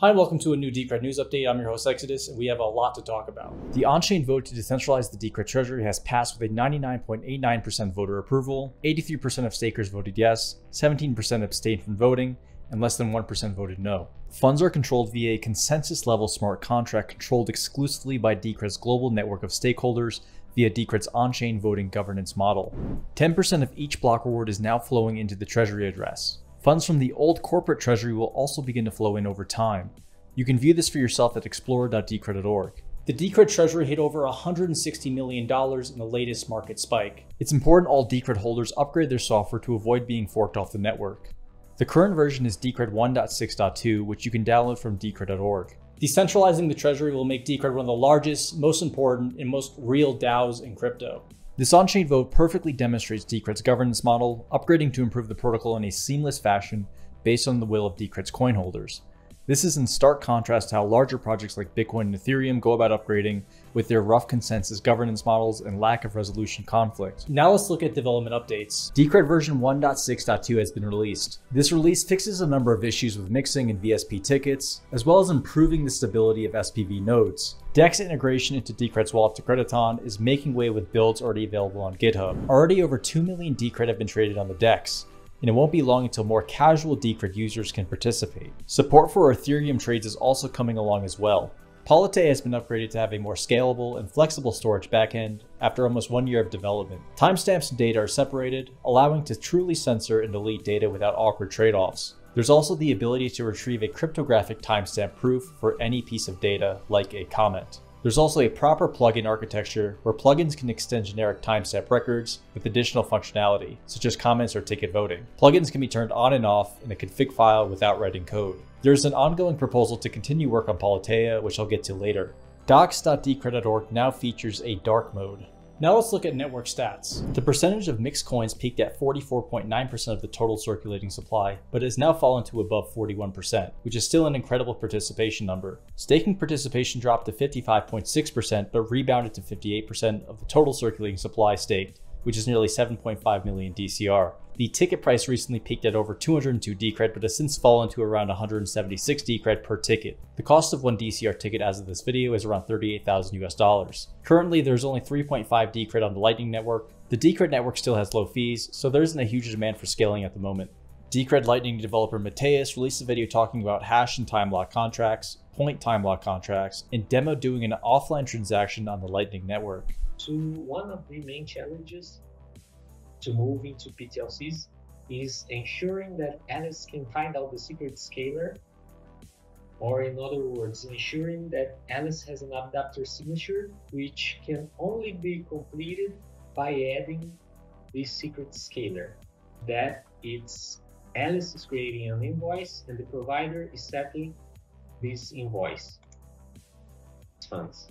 Hi, and welcome to a new Decred news update. I'm your host Exodus, and we have a lot to talk about. The on-chain vote to decentralize the Decred treasury has passed with a 99.89% voter approval. 83% of stakers voted yes, 17% abstained from voting, and less than 1% voted no. Funds are controlled via a consensus level smart contract controlled exclusively by Decred's global network of stakeholders via Decred's on-chain voting governance model. 10% of each block reward is now flowing into the treasury address. Funds from the old corporate treasury will also begin to flow in over time. You can view this for yourself at explorer.decred.org. The Decred treasury hit over $160 million in the latest market spike. It's important all Decred holders upgrade their software to avoid being forked off the network. The current version is Decred 1.6.2, which you can download from decred.org. Decentralizing the treasury will make Decred one of the largest, most important, and most real DAOs in crypto. This on-chain vote perfectly demonstrates Decred's governance model, upgrading to improve the protocol in a seamless fashion based on the will of Decred's coin holders. This is in stark contrast to how larger projects like Bitcoin and Ethereum go about upgrading with their rough consensus governance models and lack of resolution conflict. Now let's look at development updates. Decred version 1.6.2 has been released. This release fixes a number of issues with mixing and VSP tickets, as well as improving the stability of SPV nodes. Dex integration into Decred's wallet Decrediton is making way with builds already available on GitHub. Already over 2 million Decred have been traded on the DEX, and it won't be long until more casual Decred users can participate. Support for Ethereum trades is also coming along as well. Politeia has been upgraded to have a more scalable and flexible storage backend after almost one year of development. Timestamps and data are separated, allowing to truly censor and delete data without awkward trade-offs. There's also the ability to retrieve a cryptographic timestamp proof for any piece of data, like a comment. There's also a proper plugin architecture where plugins can extend generic timestamp records with additional functionality, such as comments or ticket voting. Plugins can be turned on and off in a config file without writing code. There's an ongoing proposal to continue work on Politeia, which I'll get to later. Docs.decred.org now features a dark mode, now let's look at network stats. The percentage of mixed coins peaked at 44.9% of the total circulating supply, but has now fallen to above 41%, which is still an incredible participation number. Staking participation dropped to 55.6%, but rebounded to 58% of the total circulating supply staked, which is nearly 7.5 million DCR. The ticket price recently peaked at over 202 Decred, but has since fallen to around 176 Decred per ticket. The cost of one DCR ticket as of this video is around 38,000 US dollars. Currently, there's only 3.5 Decred on the Lightning Network. The Decred network still has low fees, so there isn't a huge demand for scaling at the moment. Decred Lightning developer Matheus released a video talking about hash and time lock contracts, point time lock contracts, and demo doing an offline transaction on the Lightning Network to one of the main challenges to moving to PTLCs is ensuring that Alice can find out the secret scalar, or in other words, ensuring that Alice has an adapter signature, which can only be completed by adding the secret scalar. That it's Alice is creating an invoice and the provider is settling this invoice funds.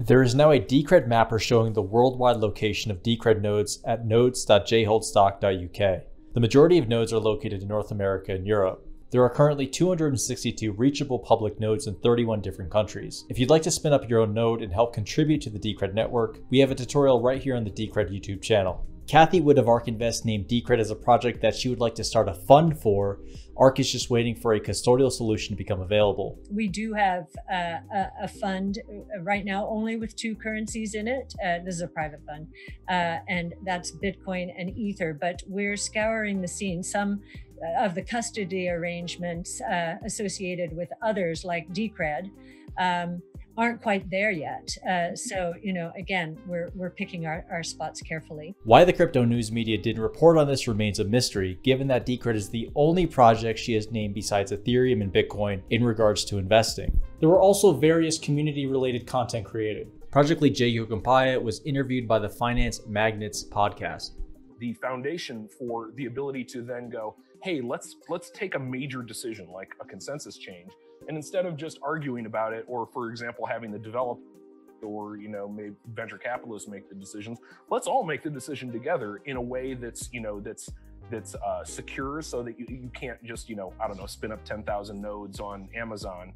There is now a Decred mapper showing the worldwide location of Decred nodes at nodes.jholdstock.uk. The majority of nodes are located in North America and Europe. There are currently 262 reachable public nodes in 31 different countries. If you'd like to spin up your own node and help contribute to the Decred network, we have a tutorial right here on the Decred YouTube channel. Cathie Wood of ARK Invest named Decred as a project that she would like to start a fund for. ARK is just waiting for a custodial solution to become available. We do have uh, a, fund uh, right now only with two currencies in it. Uh, this is a private fund, uh, and that's Bitcoin and Ether. But we're scouring the scene. Some of the custody arrangements uh, associated with others like Decred. Um, aren't quite there yet. Uh, so, you know, again, we're, we're picking our, our spots carefully. Why the crypto news media didn't report on this remains a mystery, given that Decred is the only project she has named besides Ethereum and Bitcoin in regards to investing. There were also various community related content created. Project lead Jake Yocom-Piatt was interviewed by the Finance Magnates podcast. The foundation for the ability to then go, hey, let's let's take a major decision like a consensus change and instead of just arguing about it, or for example, having the developer or you know maybe venture capitalists make the decisions, let's all make the decision together in a way that's you know that's that's uh, secure, so that you, you can't just you know I don't know spin up ten thousand nodes on Amazon.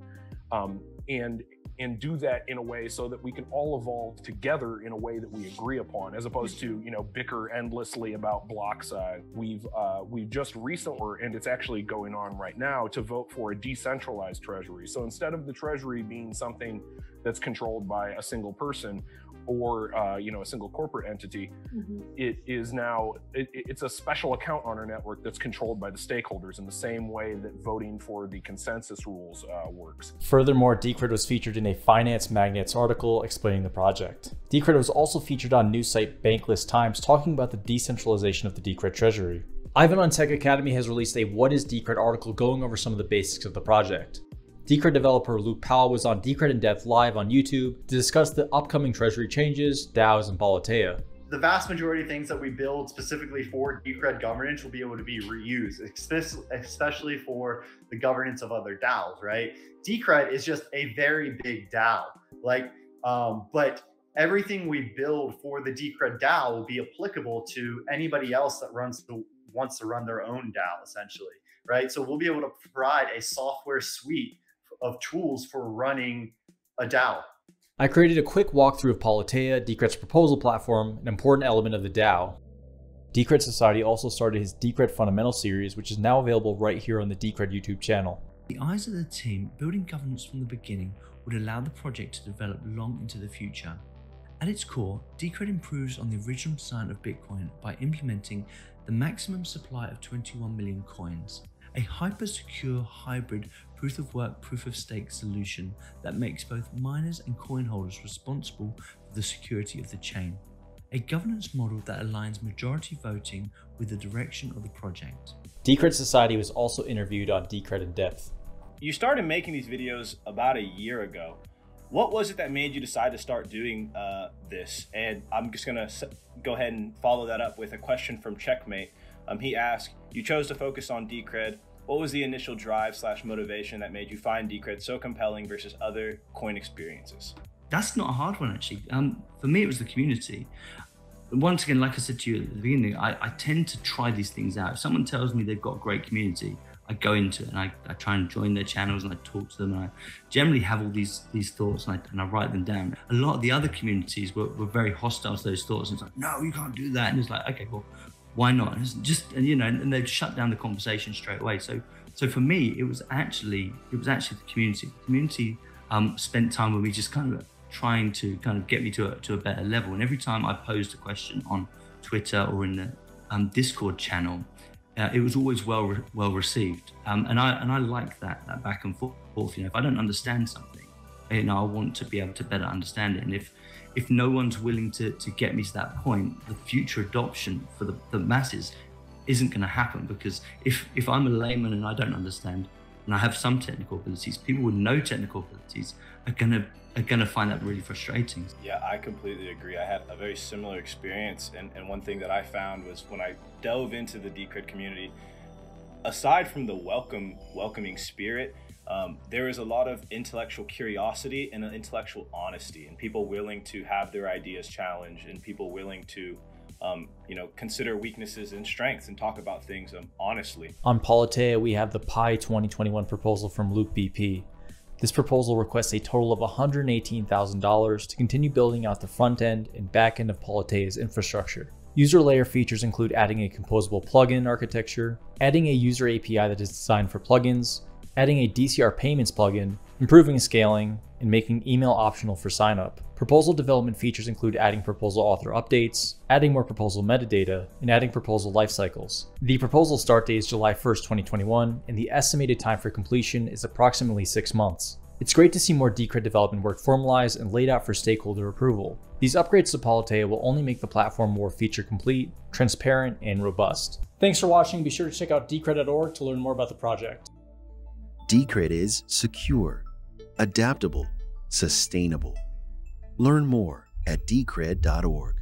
Um, and and do that in a way so that we can all evolve together in a way that we agree upon, as opposed to you know bicker endlessly about block size. We've uh, we've just recently, and it's actually going on right now, to vote for a decentralized treasury. So instead of the treasury being something that's controlled by a single person, or uh, you know a single corporate entity mm-hmm. it is now it, it's a special account on our network that's controlled by the stakeholders in the same way that voting for the consensus rules uh, works furthermore decred was featured in a finance magnates article explaining the project decred was also featured on news site bankless times talking about the decentralization of the decred treasury Ivan on Tech Academy has released a What is Decred article going over some of the basics of the project. Decred developer Luke Powell was on Decred in Depth live on YouTube to discuss the upcoming treasury changes, DAOs, and Politeia. The vast majority of things that we build specifically for Decred governance will be able to be reused, especially for the governance of other DAOs, right? Decred is just a very big DAO. Like, um, but everything we build for the Decred DAO will be applicable to anybody else that runs the wants to run their own DAO, essentially, right? So we'll be able to provide a software suite of tools for running a DAO. I created a quick walkthrough of Politeia, Decred's proposal platform, an important element of the DAO. Decred Society also started his Decred Fundamental series, which is now available right here on the Decred YouTube channel. The eyes of the team building governance from the beginning would allow the project to develop long into the future. At its core, Decred improves on the original design of Bitcoin by implementing the maximum supply of 21 million coins, a hyper secure hybrid proof of work, proof of stake solution that makes both miners and coin holders responsible for the security of the chain. A governance model that aligns majority voting with the direction of the project. Decred Society was also interviewed on Decred in Depth. You started making these videos about a year ago. What was it that made you decide to start doing uh, this? And I'm just gonna go ahead and follow that up with a question from Checkmate. Um, he asked, you chose to focus on Decred what was the initial drive slash motivation that made you find Decred so compelling versus other coin experiences? That's not a hard one, actually. Um, for me, it was the community. Once again, like I said to you at the beginning, I, I tend to try these things out. If someone tells me they've got a great community, I go into it and I, I, try and join their channels and I talk to them and I generally have all these these thoughts and I, and I write them down. A lot of the other communities were, were very hostile to those thoughts and it's like, no, you can't do that. And it's like, okay, well, why not? It's just and you know, and they've shut down the conversation straight away. So so for me, it was actually it was actually the community. The community um, spent time with me, just kind of trying to kind of get me to a, to a better level. And every time I posed a question on Twitter or in the um, Discord channel, uh, it was always well re- well received. Um, and I and I like that that back and forth. You know, if I don't understand something, you know, I want to be able to better understand it. And if if no one's willing to, to get me to that point, the future adoption for the, the masses isn't going to happen because if, if I'm a layman and I don't understand and I have some technical abilities, people with no technical abilities are going to are going to find that really frustrating. Yeah, I completely agree. I had a very similar experience, and, and one thing that I found was when I dove into the Decred community, aside from the welcome welcoming spirit, um, there is a lot of intellectual curiosity and intellectual honesty, and people willing to have their ideas challenged, and people willing to, um, you know, consider weaknesses and strengths and talk about things um, honestly. On Politeia, we have the Pi 2021 proposal from Luke BP. This proposal requests a total of $118,000 to continue building out the front end and back end of Politeia's infrastructure. User layer features include adding a composable plugin architecture, adding a user API that is designed for plugins, adding a DCR payments plugin, improving scaling, and making email optional for signup. Proposal development features include adding proposal author updates, adding more proposal metadata, and adding proposal lifecycles. The proposal start date is July 1st, 2021, and the estimated time for completion is approximately six months. It's great to see more Decred development work formalized and laid out for stakeholder approval. These upgrades to Politeia will only make the platform more feature complete, transparent, and robust. Thanks for watching. Be sure to check out decred.org to learn more about the project. Decred is secure, adaptable, sustainable. Learn more at decred.org.